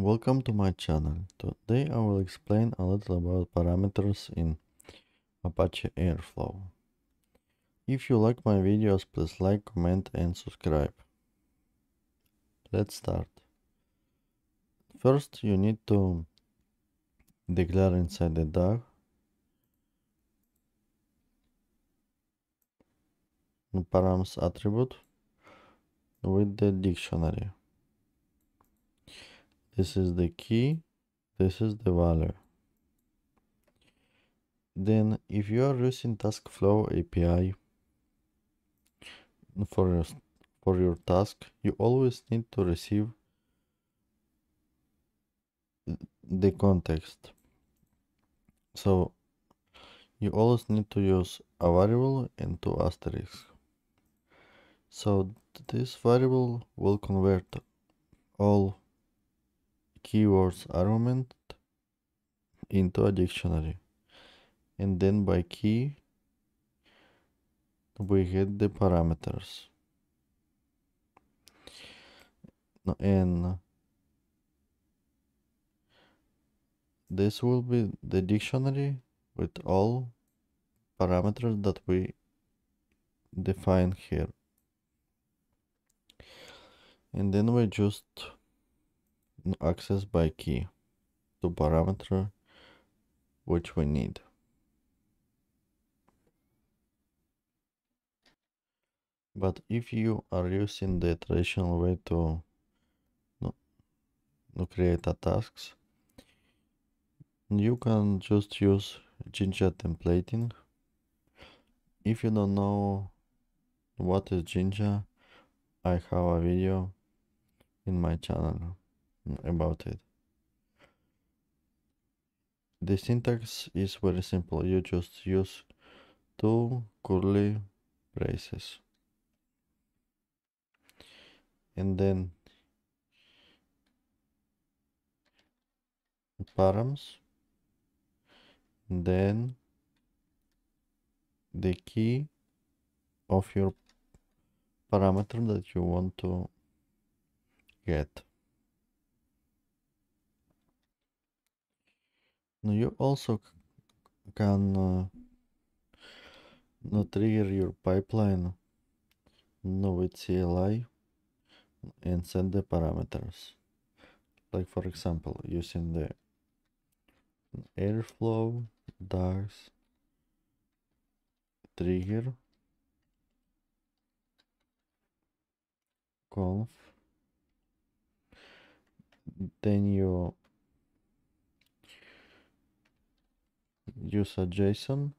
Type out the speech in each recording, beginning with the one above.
Welcome to my channel. Today I will explain a little about parameters in Apache Airflow. If you like my videos, please like, comment and subscribe. Let's start. First you need to declare inside the DAG params attribute with the dictionary this is the key. This is the value. Then if you are using taskflow api for your for your task you always need to receive the context. So you always need to use a variable and two asterisks. So this variable will convert all keywords argument into a dictionary and then by key we get the parameters. And this will be the dictionary with all parameters that we define here. And then we just access by key to parameter which we need. But if you are using the traditional way to, to create a tasks, you can just use Jinja templating. If you don't know what is Jinja, I have a video in my channel about it. The syntax is very simple. You just use two curly braces. And then params. Then the key of your parameter that you want to get. You also can uh, trigger your pipeline now with CLI and send the parameters. Like for example, using the airflow DAGs trigger conf then you use a JSON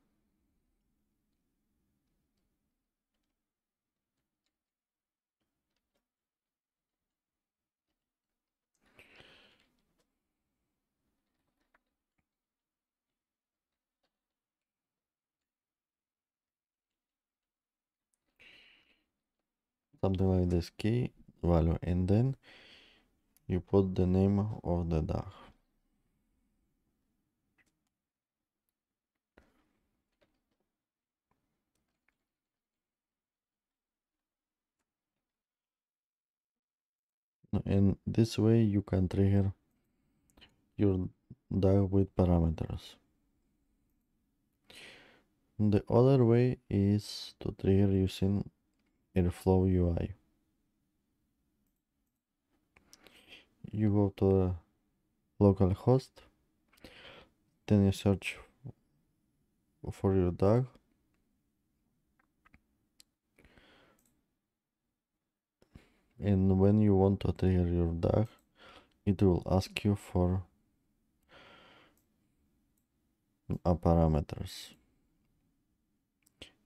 something like this key value and then you put the name of the DAG and this way you can trigger your DAG with parameters. The other way is to trigger using Airflow UI. You go to localhost, then you search for your DAG and when you want to trigger your DAG it will ask you for a parameters.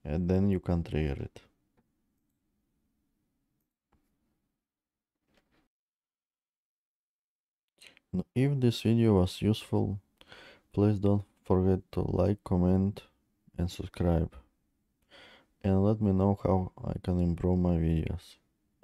And then you can trigger it. If this video was useful please don't forget to like comment and subscribe. And let me know how I can improve my videos